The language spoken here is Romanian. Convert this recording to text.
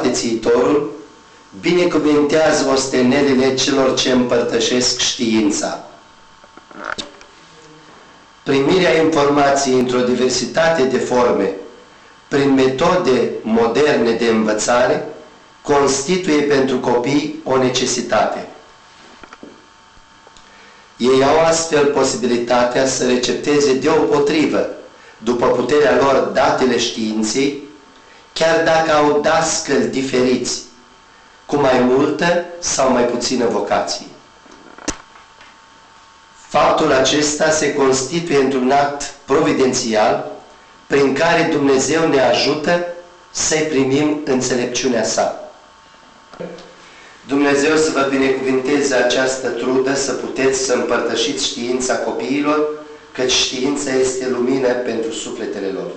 poate țiitorul, binecuvintează ostenelile celor ce împărtășesc știința. Primirea informației într-o diversitate de forme, prin metode moderne de învățare, constituie pentru copii o necesitate. Ei au astfel posibilitatea să recepteze deopotrivă, după puterea lor, datele științei, chiar dacă au dascăli diferiți, cu mai multă sau mai puțină vocație. Faptul acesta se constituie într-un act providențial prin care Dumnezeu ne ajută să-i primim înțelepciunea sa. Dumnezeu să vă binecuvinteze această trudă, să puteți să împărtășiți știința copiilor, căci știința este lumină pentru sufletele lor.